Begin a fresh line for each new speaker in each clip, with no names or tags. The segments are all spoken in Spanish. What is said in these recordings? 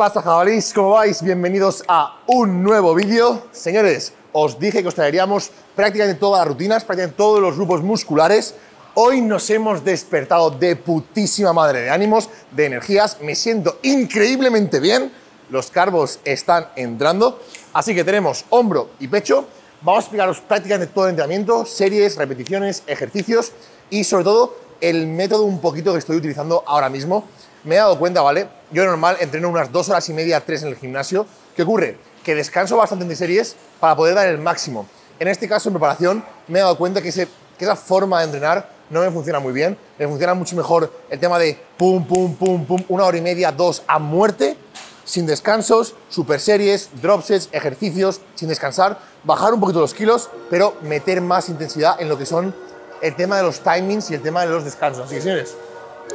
¿Qué pasa, jabalís? ¿Cómo vais? Bienvenidos a un nuevo vídeo. Señores, os dije que os traeríamos prácticamente todas las rutinas, prácticamente todos los grupos musculares. Hoy nos hemos despertado de putísima madre de ánimos, de energías. Me siento increíblemente bien. Los carbos están entrando. Así que tenemos hombro y pecho. Vamos a explicaros prácticamente todo el entrenamiento, series, repeticiones, ejercicios y sobre todo el método un poquito que estoy utilizando ahora mismo me he dado cuenta, ¿vale? Yo normal entreno unas dos horas y media, tres en el gimnasio. ¿Qué ocurre? Que descanso bastante en series para poder dar el máximo. En este caso, en preparación, me he dado cuenta que, esa forma de entrenar no me funciona muy bien. Me funciona mucho mejor el tema de pum, pum, pum, pum, una hora y media, dos a muerte, sin descansos, super series, drop sets, ejercicios, sin descansar, bajar un poquito los kilos, pero meter más intensidad en lo que son el tema de los timings y el tema de los descansos. Así que, señores,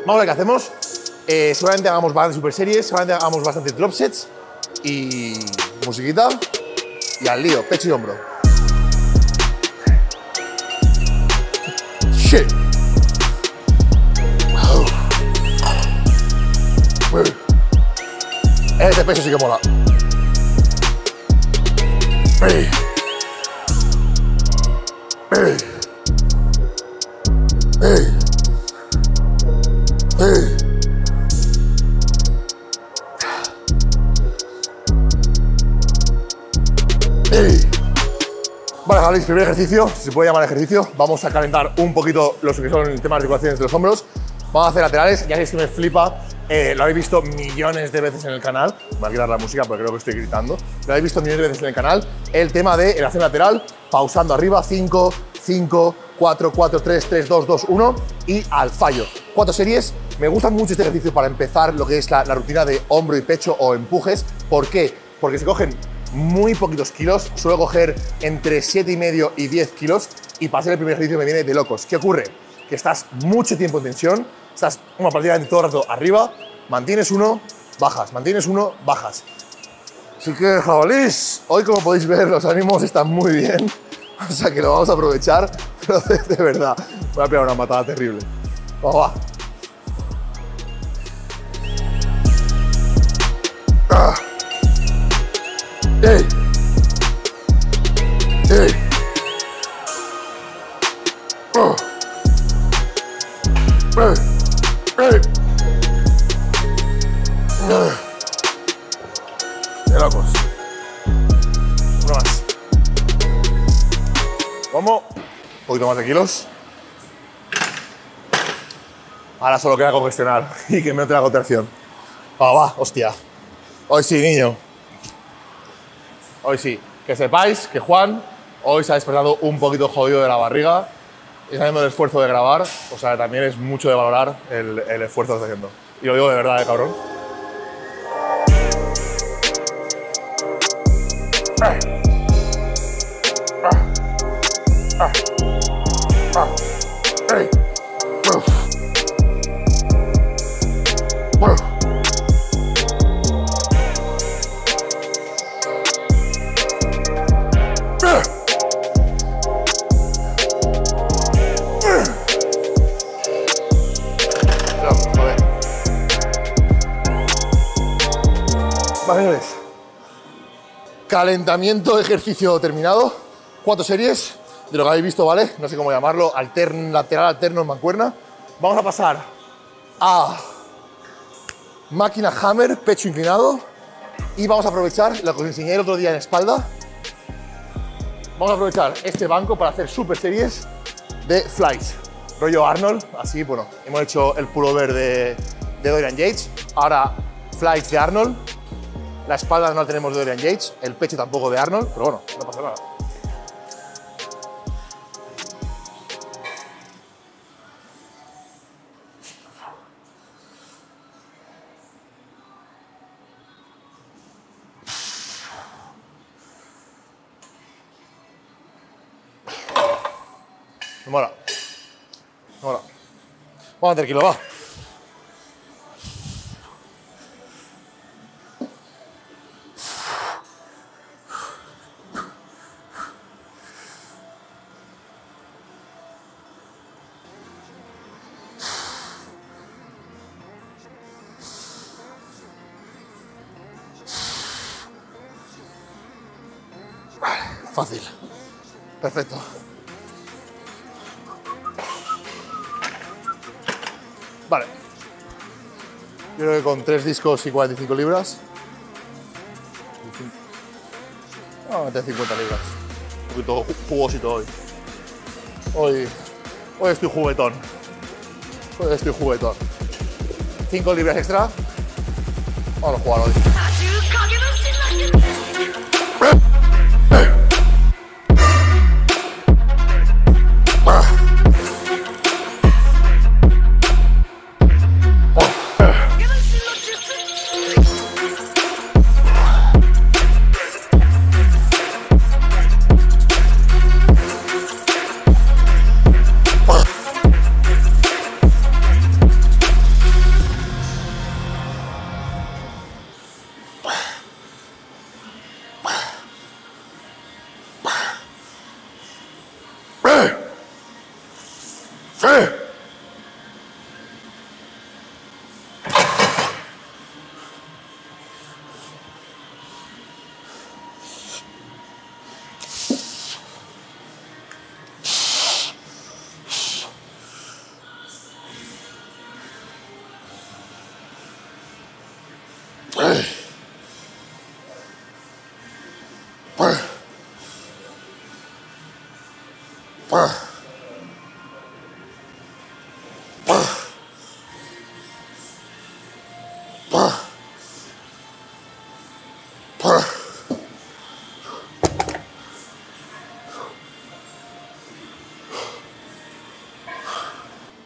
vamos a ver qué hacemos. Eh, seguramente hagamos bastante super series, seguramente hagamos bastante drop sets y musiquita y al lío, pecho y hombro. Shit. Este peso sí que mola. Hey. Hey. Hey. Jalis, primer ejercicio, si se puede llamar ejercicio. Vamos a calentar un poquito los que son el tema de articulaciones de los hombros. Vamos a hacer laterales, ya sabéis que me flipa. Eh, lo habéis visto millones de veces en el canal. Voy a quitar la música porque creo que estoy gritando. Lo habéis visto millones de veces en el canal. El tema de el acción lateral, pausando arriba, 5, 5, 4, 4, 3, 3, 2, 2, 1 y al fallo. Cuatro series. Me gusta mucho este ejercicio para empezar lo que es la, la rutina de hombro y pecho o empujes. ¿Por qué? Porque se cogen muy poquitos kilos, suelo coger entre 7 y medio y 10 kilos y para el primer ejercicio me viene de locos. ¿Qué ocurre? Que estás mucho tiempo en tensión, estás una prácticamente todo rato arriba, mantienes uno, bajas, mantienes uno, bajas. Así que, jabalís, hoy como podéis ver los ánimos están muy bien, o sea que lo vamos a aprovechar, pero de, verdad, voy a pegar una matada terrible. Vamos, va. ¡Ey! ¡Ey! ¡Oh! ¡Ey! ¡Ey! ¡De locos! Uno más. Vamos. Un poquito más de kilos. Ahora solo queda congestionar y que me la contracción. Va, va, hostia. Hoy sí, niño. Hoy sí. Que sepáis que Juan hoy se ha despertado un poquito jodido de la barriga y sabiendo el esfuerzo de grabar, o sea, también es mucho de valorar el, esfuerzo que está haciendo. Y lo digo de verdad, ¿eh, cabrón. Ah. Ah. Ah. Calentamiento, ejercicio terminado. Cuatro series de lo que habéis visto, ¿vale? No sé cómo llamarlo, lateral alterno en mancuerna. Vamos a pasar a máquina hammer, pecho inclinado. Y vamos a aprovechar lo que os enseñé el otro día en espalda. Vamos a aprovechar este banco para hacer super series de flights. Rollo Arnold, así, bueno, hemos hecho el pullover de, de Dorian Yates. Ahora flights de Arnold la espalda no la tenemos de Dorian Yates, el pecho tampoco de Arnold, pero bueno, no pasa nada. Mola. Mola. Vamos a tranquilo, va. Tres discos y 45 libras. Vamos a meter 50 libras. Un poquito jugosito hoy. Hoy, hoy estoy juguetón. Hoy estoy juguetón. 5 libras extra. Vamos a jugar hoy.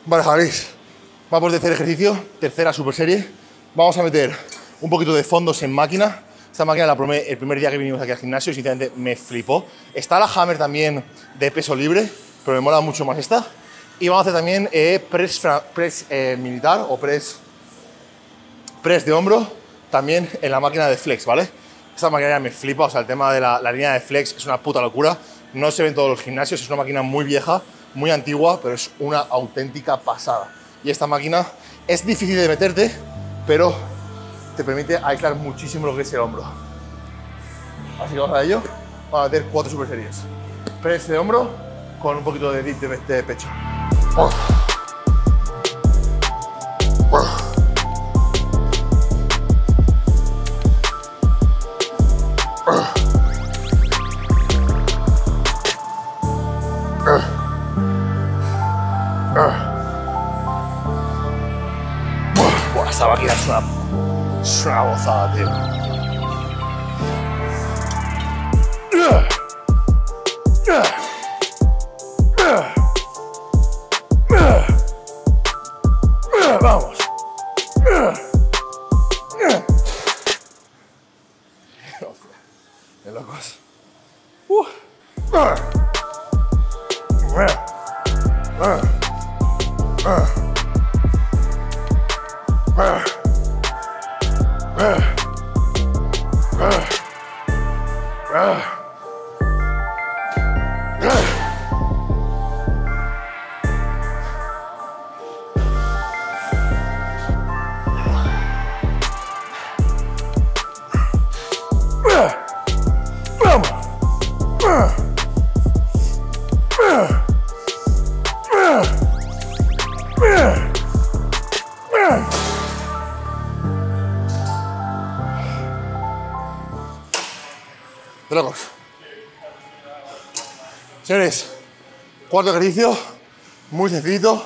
Vale, Javis, vamos a hacer ejercicio, tercera super serie. Vamos a meter un poquito de fondos en máquina. Esta máquina la probé el primer día que vinimos aquí al gimnasio y sinceramente me flipó. Está la Hammer también de peso libre, pero me mola mucho más esta. Y vamos a hacer también eh, press, eh, militar o press, press de hombro también en la máquina de flex, ¿vale? Esta máquina me flipa, o sea, el tema de la, la línea de flex es una puta locura. No se ve en todos los gimnasios, es una máquina muy vieja, muy antigua, pero es una auténtica pasada. Y esta máquina es difícil de meterte, pero te permite aislar muchísimo lo que es el hombro. Así que vamos a ello. Vamos a hacer cuatro super series. Press de hombro con un poquito de dip de, de pecho. Buah, es una gozada, cuarto ejercicio, muy sencillito.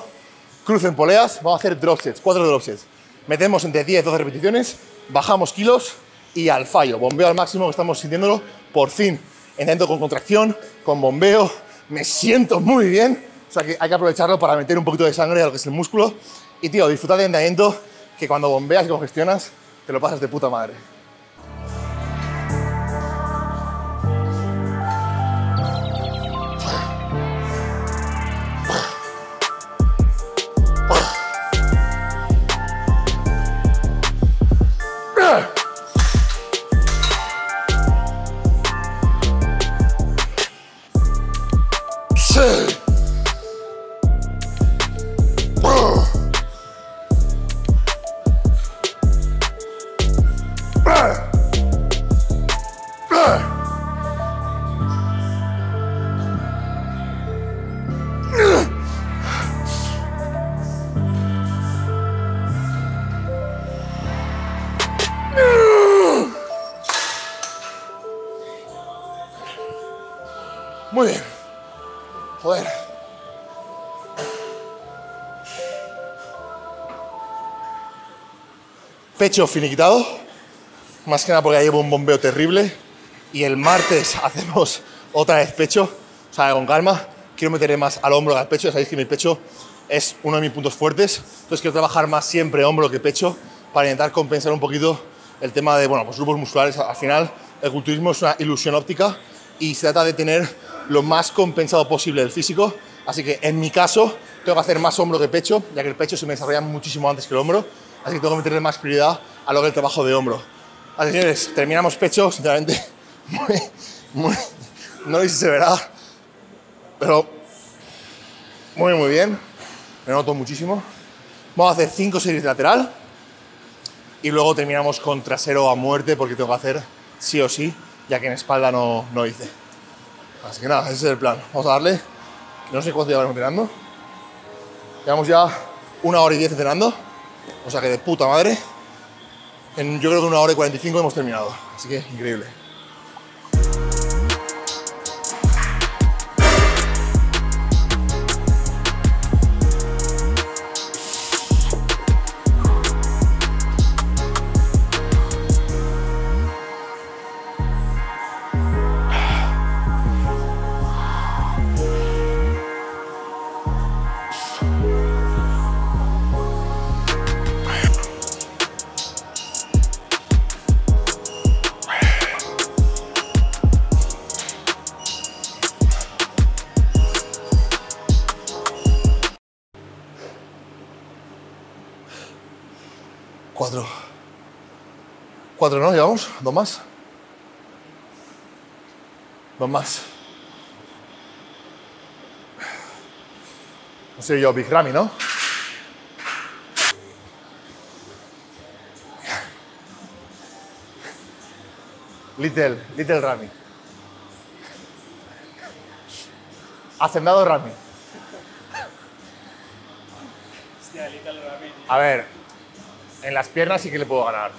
Cruz en poleas, vamos a hacer drop sets, cuatro drop sets. Metemos entre 10 y 12 repeticiones, bajamos kilos y al fallo. Bombeo al máximo que estamos sintiéndolo. Por fin, intento con contracción, con bombeo. Me siento muy bien. O sea que hay que aprovecharlo para meter un poquito de sangre a lo que es el músculo. Y tío, disfruta del entrenamiento que cuando bombeas y congestionas, te lo pasas de puta madre. Pecho finiquitado. Más que nada porque llevo un bombeo terrible. Y el martes hacemos otra vez pecho. O sea, con calma. Quiero meterle más al hombro que al pecho. Ya sabéis que mi pecho es uno de mis puntos fuertes. Entonces quiero trabajar más siempre hombro que pecho para intentar compensar un poquito el tema de, bueno, pues grupos musculares. Al final, el culturismo es una ilusión óptica y se trata de tener lo más compensado posible el físico. Así que en mi caso, tengo que hacer más hombro que pecho, ya que el pecho se me desarrolla muchísimo antes que el hombro. Así que tengo que meterle más prioridad a lo que el trabajo de hombro. Así señores, terminamos pecho, sinceramente, muy, muy, no sé si se verá, pero muy, muy bien. Me noto muchísimo. Vamos a hacer 5 series de lateral y luego terminamos con trasero a muerte porque tengo que hacer sí o sí, ya que en espalda no, no hice. Así que nada, ese es el plan. Vamos a darle, no sé cuánto llevamos entrenando. Llevamos ya una hora y diez entrenando, o sea que de puta madre. En, yo creo que una hora y 45 hemos terminado, así que increíble. Cuatro, ¿no? ¿Llevamos? ¿Dos más? Dos más. No sé yo, Big Ramy, ¿no? Little, Little Ramy. Hacendado Ramy.
Hostia, el Italo Rami.
A ver, en las piernas sí que le puedo ganar.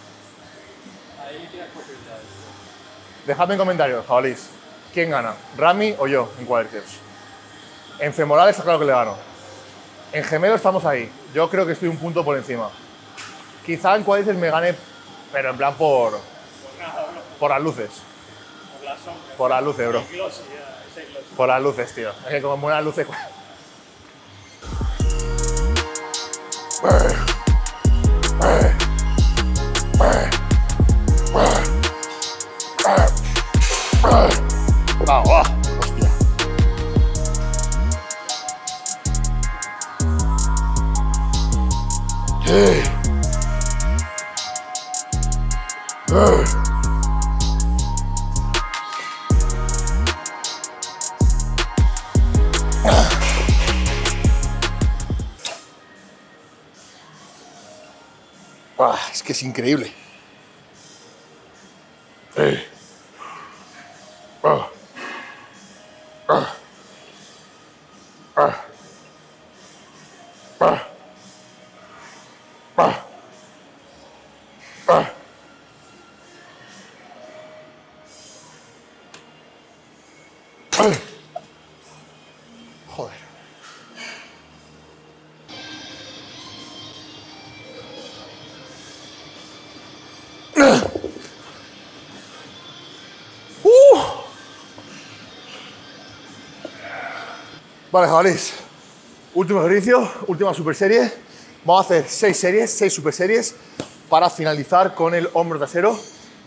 Ahí tienes posibilidades.
Dejadme en comentarios, jabalís. ¿Quién gana? ¿Rami o yo en cuádriceps? En femoral está claro que le gano. En gemelo estamos ahí. Yo creo que estoy un punto por encima. Quizá en cuádriceps me gane, pero en plan por,
Por nada, bro.
por las luces.
Por la sombra.
Por las luces, bro. Por las luces, tío. Es que como buenas luces. es increíble. Eh. Vale, jabalís. Último ejercicio, última super serie. Vamos a hacer seis series, seis super series para finalizar con el hombro trasero.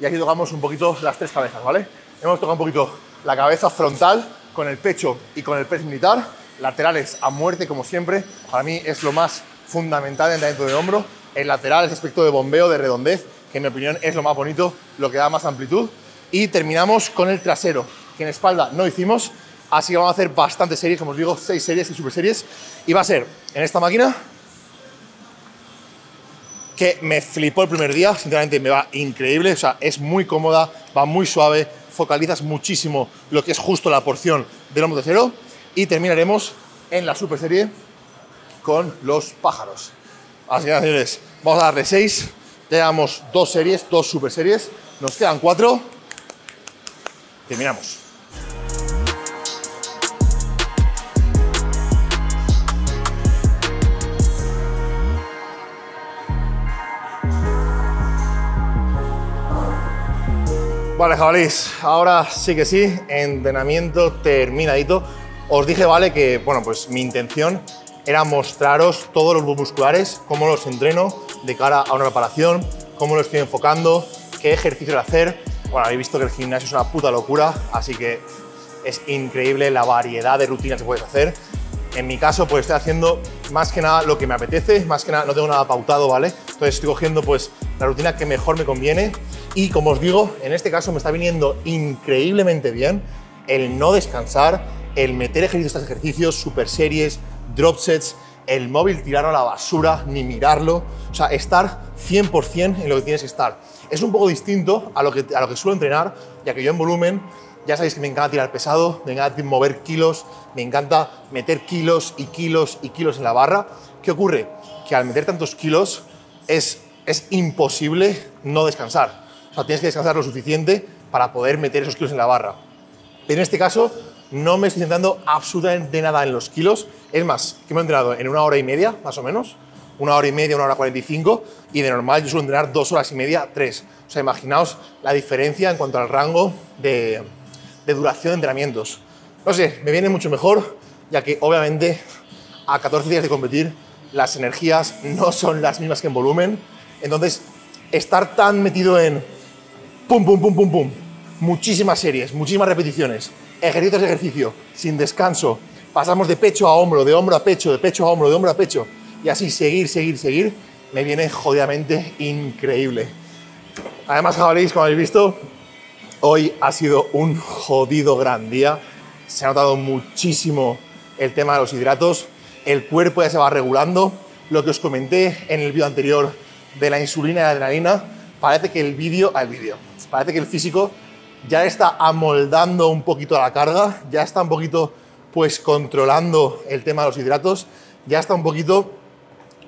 Y aquí tocamos un poquito las tres cabezas, ¿vale? Hemos tocado un poquito la cabeza frontal con el pecho y con el press militar. Laterales a muerte, como siempre. Para mí es lo más fundamental en dentro del hombro. El lateral es aspecto de bombeo, de redondez, que en mi opinión es lo más bonito, lo que da más amplitud. Y terminamos con el trasero, que en espalda no hicimos, así que vamos a hacer bastantes series, como os digo, seis series y super series. Y va a ser en esta máquina, que me flipó el primer día, sinceramente me va increíble, o sea, es muy cómoda, va muy suave, focalizas muchísimo lo que es justo la porción del hombro trasero y terminaremos en la super serie con los pájaros. Así que, señores, vamos a darle seis, ya llevamos dos series, dos super series, nos quedan cuatro, terminamos. Vale, jabalís, ahora sí que sí, entrenamiento terminadito. Os dije, vale, que bueno, pues mi intención era mostraros todos los musculares, cómo los entreno de cara a una preparación, cómo lo estoy enfocando, qué ejercicio hacer. Bueno, habéis visto que el gimnasio es una puta locura, así que es increíble la variedad de rutinas que puedes hacer. En mi caso, pues estoy haciendo más que nada lo que me apetece, más que nada no tengo nada pautado, ¿vale? Entonces estoy cogiendo pues la rutina que mejor me conviene y como os digo, en este caso me está viniendo increíblemente bien el no descansar, el meter ejercicios tras ejercicios, super series, drop sets, el móvil tirarlo a la basura, ni mirarlo, o sea, estar 100% en lo que tienes que estar. Es un poco distinto a lo que, a lo que suelo entrenar, ya que yo en volumen ya sabéis que me encanta tirar pesado, me encanta mover kilos, me encanta meter kilos y kilos y kilos en la barra. ¿Qué ocurre? Que al meter tantos kilos es, es imposible no descansar. O sea, tienes que descansar lo suficiente para poder meter esos kilos en la barra. En este caso, no me estoy centrando absolutamente nada en los kilos. Es más, que me he entrenado en una hora y media, más o menos. Una hora y media, una hora cuarenta y cinco. Y de normal yo suelo entrenar dos horas y media, tres. O sea, imaginaos la diferencia en cuanto al rango de, de duración de entrenamientos. No sé, me viene mucho mejor, ya que obviamente a 14 días de competir las energías no son las mismas que en volumen. Entonces, estar tan metido en pum, pum, pum, pum, pum, muchísimas series, muchísimas repeticiones, ejercicio tras ejercicio, sin descanso, pasamos de pecho a hombro, de hombro a pecho, de pecho a hombro, de hombro a pecho, y así seguir, seguir, seguir, me viene jodidamente increíble. Además, jabalíes, como habéis visto, Hoy ha sido un jodido gran día. Se ha notado muchísimo el tema de los hidratos. El cuerpo ya se va regulando. Lo que os comenté en el vídeo anterior de la insulina y la adrenalina, parece que el vídeo, al vídeo, parece que el físico ya está amoldando un poquito a la carga, ya está un poquito pues controlando el tema de los hidratos, ya está un poquito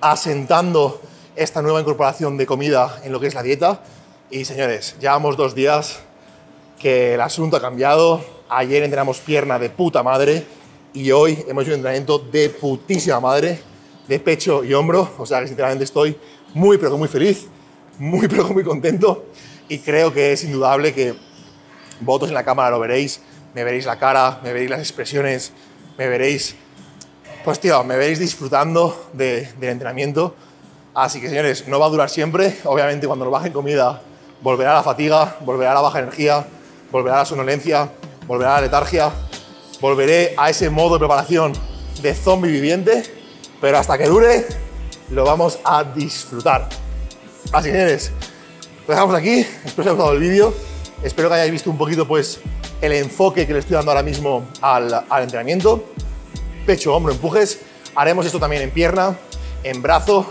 asentando esta nueva incorporación de comida en lo que es la dieta. Y señores, llevamos dos días que el asunto ha cambiado. Ayer entrenamos pierna de puta madre y hoy hemos hecho un entrenamiento de putísima madre, de pecho y hombro. O sea que sinceramente estoy muy pero muy feliz, muy pero muy contento y creo que es indudable que vosotros en la cámara lo veréis, me veréis la cara, me veréis las expresiones, me veréis, pues tío, me veréis disfrutando del entrenamiento. Así que señores, no va a durar siempre. Obviamente cuando nos bajen comida volverá la fatiga, volverá la baja energía, volverá la somnolencia, volverá la letargia, volveré a ese modo de preparación de zombie viviente, pero hasta que dure lo vamos a disfrutar. Así que, lo dejamos aquí, espero que os haya gustado el vídeo, espero que hayáis visto un poquito pues el enfoque que le estoy dando ahora mismo al, entrenamiento, pecho, hombro, empujes, haremos esto también en pierna, en brazo,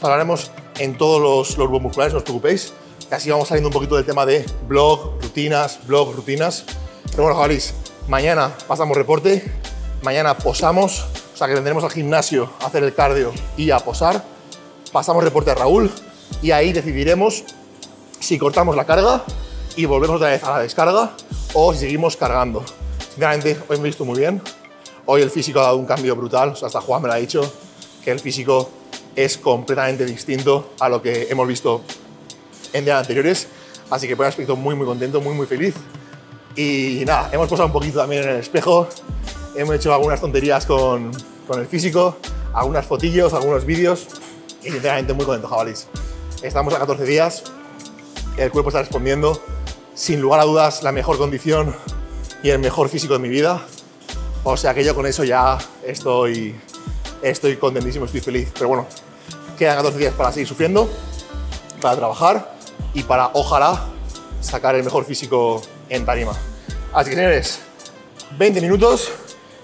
lo haremos en todos los, los musculares, no os preocupéis, Casi vamos saliendo un poquito del tema de blog, rutinas, blog, rutinas. Pero bueno, jabalís, mañana pasamos reporte, mañana posamos, o sea que vendremos al gimnasio a hacer el cardio y a posar. Pasamos reporte a Raúl y ahí decidiremos si cortamos la carga y volvemos otra vez a la descarga o si seguimos cargando. Sinceramente, hoy me he visto muy bien. Hoy el físico ha dado un cambio brutal, o sea, hasta Juan me lo ha dicho, que el físico es completamente distinto a lo que hemos visto en días anteriores. Así que por aspecto muy, muy contento, muy, muy feliz. Y nada, hemos posado un poquito también en el espejo. Hemos hecho algunas tonterías con, con el físico, algunas fotillos, algunos vídeos. Y sinceramente muy contento, jabalís. Estamos a 14 días. El cuerpo está respondiendo. Sin lugar a dudas, la mejor condición y el mejor físico de mi vida. O sea que yo con eso ya estoy, estoy contentísimo, estoy feliz. Pero bueno, quedan 14 días para seguir sufriendo, para trabajar y para, ojalá, sacar el mejor físico en tarima. Así que, señores, 20 minutos,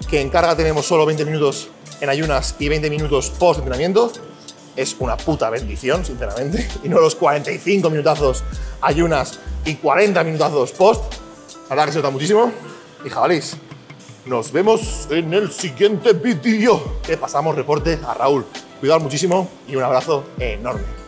que en carga tenemos solo 20 minutos en ayunas y 20 minutos post entrenamiento. Es una puta bendición, sinceramente. Y no los 45 minutazos ayunas y 40 minutazos post. La verdad que se nota muchísimo. Y jabalís, nos vemos en el siguiente vídeo. Que pasamos reporte a Raúl. Cuidado muchísimo y un abrazo enorme.